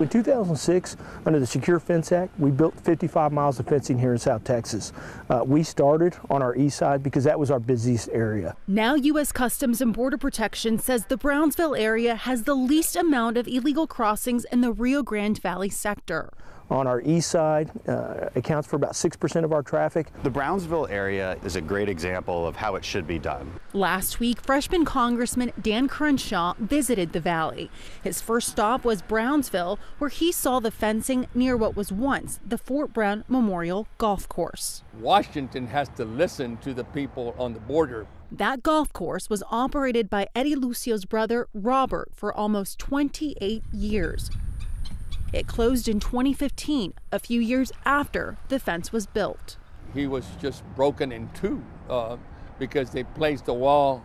In 2006, under the Secure Fence Act, we built 55 miles of fencing here in South Texas. Uh, we started on our east side because that was our busiest area. Now, U.S. Customs and Border Protection says the Brownsville area has the least amount of illegal crossings in the Rio Grande Valley sector on our east side uh, accounts for about 6% of our traffic. The Brownsville area is a great example of how it should be done. Last week, freshman Congressman Dan Crenshaw visited the valley. His first stop was Brownsville, where he saw the fencing near what was once the Fort Brown Memorial Golf Course. Washington has to listen to the people on the border. That golf course was operated by Eddie Lucio's brother, Robert, for almost 28 years. It closed in 2015, a few years after the fence was built. He was just broken in two uh, because they placed a wall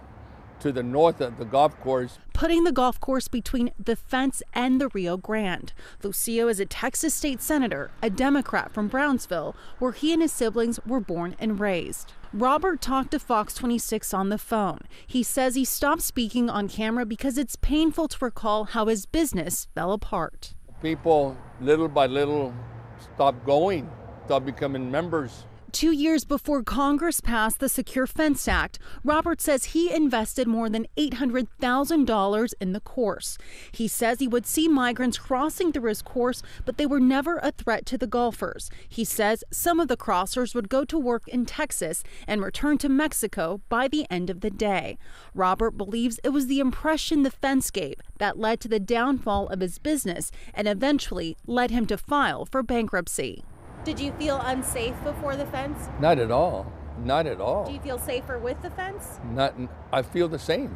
to the north of the golf course. Putting the golf course between the fence and the Rio Grande. Lucio is a Texas state senator, a Democrat from Brownsville, where he and his siblings were born and raised. Robert talked to Fox 26 on the phone. He says he stopped speaking on camera because it's painful to recall how his business fell apart people little by little stopped going, stopped becoming members. Two years before Congress passed the Secure Fence Act, Robert says he invested more than $800,000 in the course. He says he would see migrants crossing through his course, but they were never a threat to the golfers. He says some of the crossers would go to work in Texas and return to Mexico by the end of the day. Robert believes it was the impression the fence gave that led to the downfall of his business and eventually led him to file for bankruptcy. Did you feel unsafe before the fence? Not at all. Not at all. Do you feel safer with the fence? Not. I feel the same.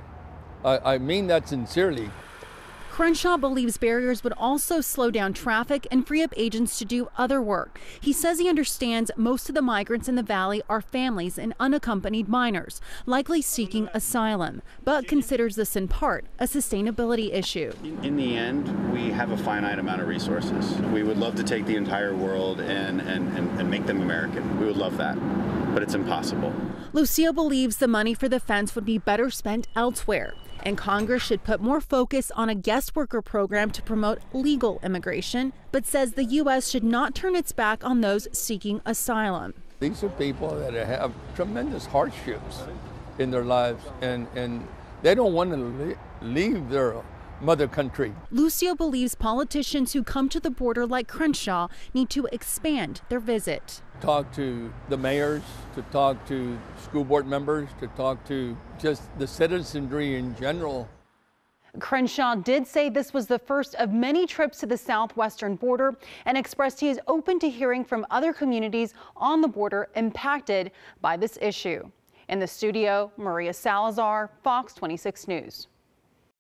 I, I mean that sincerely. Crenshaw believes barriers would also slow down traffic and free up agents to do other work. He says he understands most of the migrants in the valley are families and unaccompanied minors, likely seeking asylum, but considers this in part a sustainability issue. In the end, we have a finite amount of resources. We would love to take the entire world and, and, and, and make them American. We would love that but it's impossible. Lucio believes the money for the fence would be better spent elsewhere and Congress should put more focus on a guest worker program to promote legal immigration, but says the U.S. should not turn its back on those seeking asylum. These are people that have tremendous hardships in their lives, and, and they don't want to leave their mother country. Lucio believes politicians who come to the border like Crenshaw need to expand their visit. Talk to the mayors, to talk to school board members, to talk to just the citizenry in general. Crenshaw did say this was the first of many trips to the southwestern border and expressed he is open to hearing from other communities on the border impacted by this issue. In the studio, Maria Salazar, Fox 26 News.